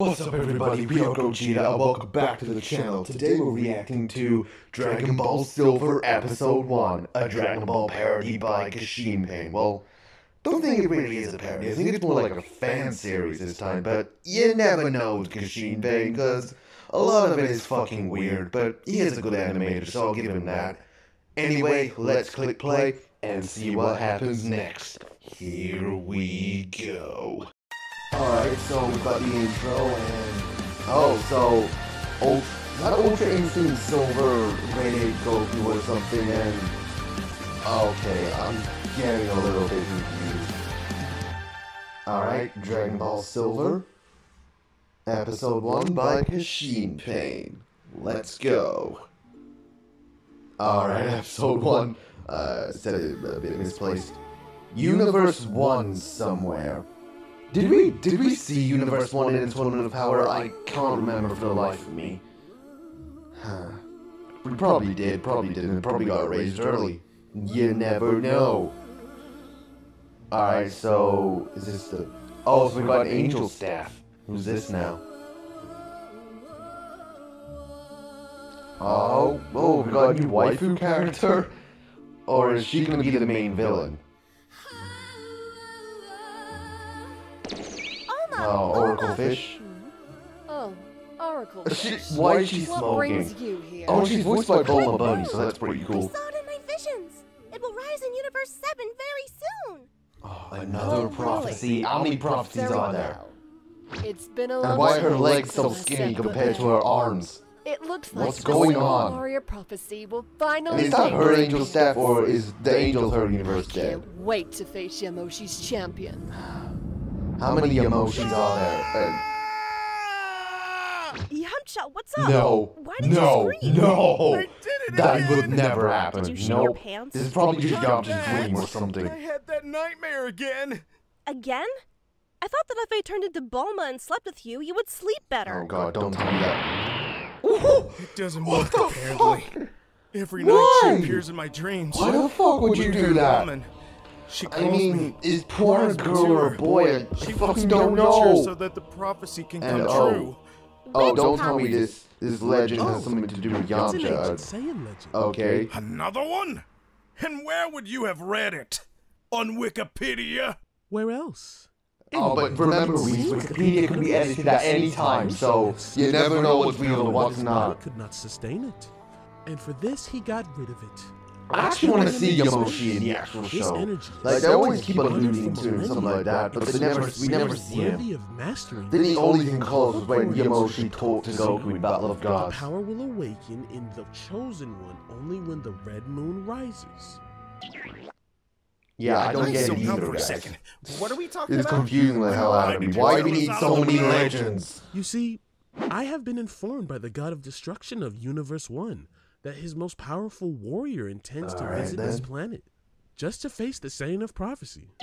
What's up everybody, we are Gogeta welcome back to the channel. Today we're reacting to Dragon Ball Silver Episode 1, a Dragon Ball parody by Kishin Pain. Well, don't think it really is a parody, I think it's more like a fan series this time, but you never know with Kishin Pain, because a lot of it is fucking weird, but he is a good animator, so I'll give him that. Anyway, let's click play and see what happens next. Here we go. Got the intro and oh, so ult not Ultra Instinct Silver Grade Goku or something and okay, I'm getting a little bit confused. Alright, Dragon Ball Silver, Episode 1 by Kishin Pain. Let's go. Alright, Episode 1, uh, said it a bit misplaced. Universe 1 somewhere. Did we did we see Universe One in its Tournament of Power? I can't remember for the life of me. Huh. We probably did, probably didn't, probably got erased early. You never know. Alright, so is this the Oh, so we got Angel Staff. Who's this now? Oh, oh, we got a new waifu character? Or is she gonna be the main villain? Uh, oh, Oracle Fish. Oh, Oracle She- Fish. why is she What smoking? brings you here? Oh, she's voiced by Bulma Bunny, so that's pretty I cool. saw it in my visions. It will rise in Universe 7 very soon. Oh, Oh, another really? prophecy. How many prophecies Very are there? well. It's been a long And why are her legs so skinny compared to her arms? It looks like What's going on? warrior prophecy will finally is that her root. angel staff, or is the angel of her universe dead? Can't wait to face Yamoshi's champion. How many emotions are there? Yamcha, what's up? no, Why did no, you scream? no! I did it That again! would never happen. Did you shit your pants? This is probably just Calm Yamcha's dream or something. I had that nightmare again. Again? I thought that if I turned into Bulma and slept with you, you would sleep better. Oh god, don't tell me that. It doesn't What work the apparently. fuck? Every night Why? she appears in my dreams. Why the fuck would you do that? woman. She I mean, me. is poor a girl or a her. boy? I She fucking wants me to don't know. so that the prophecy can And come oh, true. oh, don't tell me this this legend has Oh, something to do with It's an Yamcha. ancient Saiyan legend. Okay. Another one? And where would you have read it? On Wikipedia? Where else? Oh, but remember, Reese, Wikipedia can be edited at any time, so you never know what's real and what's His not. body could not sustain it. And for this, he got rid of it. I actually want to see Yamoshi in the actual show. energy Like they always keep alluding to him, something like that, but they never, we never see him. worthy of mastering. Then the only thing close was when Yamoshi talked to Goku in Battle of The Gods. power will awaken in the chosen one only when the red moon rises. Yeah, I don't get it either, for a second. What are we talking It's about? confusing the hell out of me. Why do we need so many legends? You see, I have been informed by the god of destruction of Universe 1 that his most powerful warrior intends to Alright, visit this planet just to face the Saiyan of Prophecy.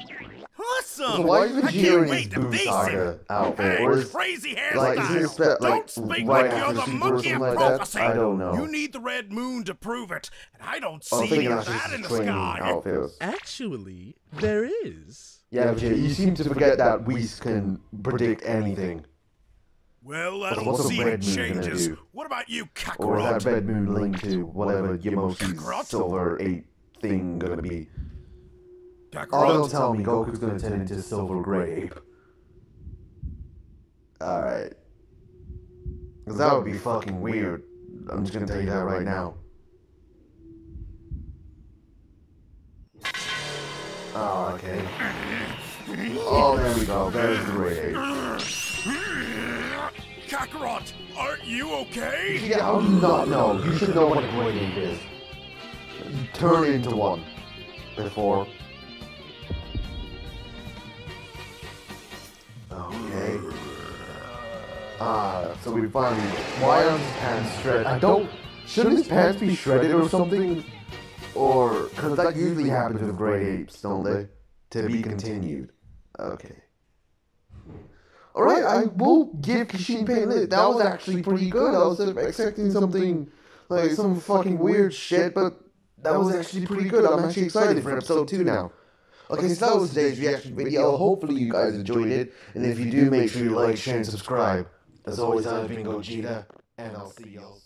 Awesome! So why is I Vegeta can't in wait to Buu face him. outfit? Hey, Or is, crazy like, is hairstyle! like, Don't speak mm, right like you're the monkey something of like prophecy. I don't know. You need the red moon to prove it, and I don't Oh, I see think that's that in the his sky. outfit. Actually, there is. Yeah, Vegeta, you seem to forget that we can predict anything. Well, uh, But I don't see red any moon changes. do? What about you, Kakarot? Or is that red moon linked to whatever Yamoshi's Kakarot? silver eight thing gonna be? Oh, don't tell me Goku's gonna turn into silver gray ape. Alright. Cause that would be fucking weird. I'm just gonna tell you that right now. Oh, okay. Oh, there we go. There's the gray ape. Kakarot, aren't you okay? Yeah, you not know? You should know what a ape is. Turn into one. Before. Okay. Ah, so we finally. Why aren't his pants shredded? I don't. Shouldn't his pants be shredded or something? Or. Because that usually happens with gray apes, don't they? To be continued. Okay. Alright, I will give Kishin Pain Lit. That was actually pretty good. I was expecting something like some fucking weird shit, but that was actually pretty good. I'm actually excited for episode 2 now. Okay, so that was today's reaction video. Hopefully you guys enjoyed it. And if you do, make sure you like, share, and subscribe. As always, I've been Gogeta, and I'll see y'all.